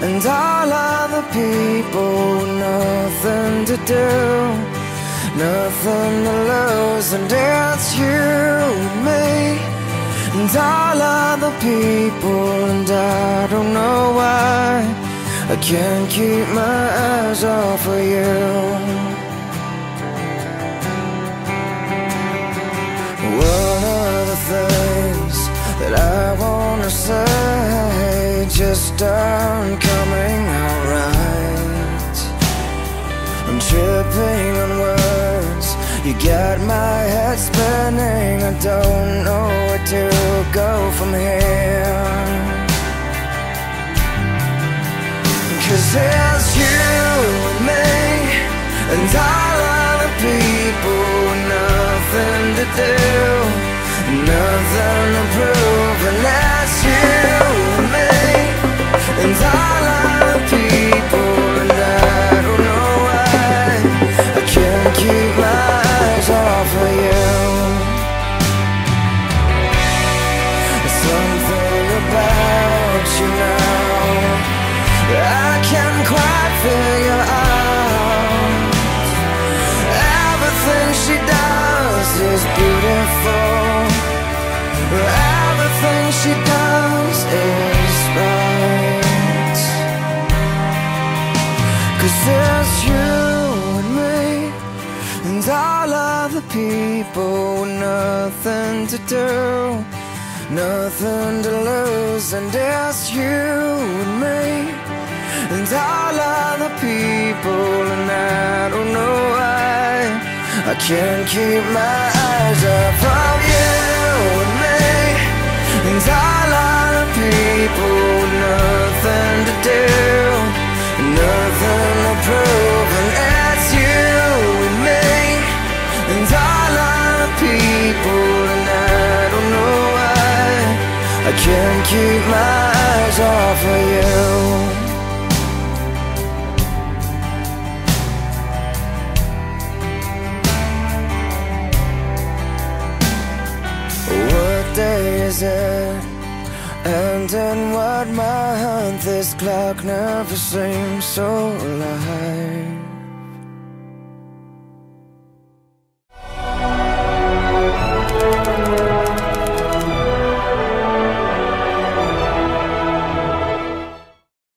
And all other people Nothing to do Nothing to lose And it's you and me. And all other people And I don't know why I can't keep my eyes off of you. One of the things that I wanna say just aren't coming out right. I'm tripping on words, you got my head spinning. I don't know where to go from here. Cause it's you and me And all other people Nothing to do Nothing to prove that's you Everything she does is right. Cause there's you and me, and all other people with nothing to do, nothing to lose, and there's you and me, and all other people, and I don't know I can't keep my eyes off of you and me, and all other people, nothing to do, nothing to prove, and it's you and me, and all other people, and I don't know why. I can't keep my eyes off of you. And in what month? This clock never seems so alive.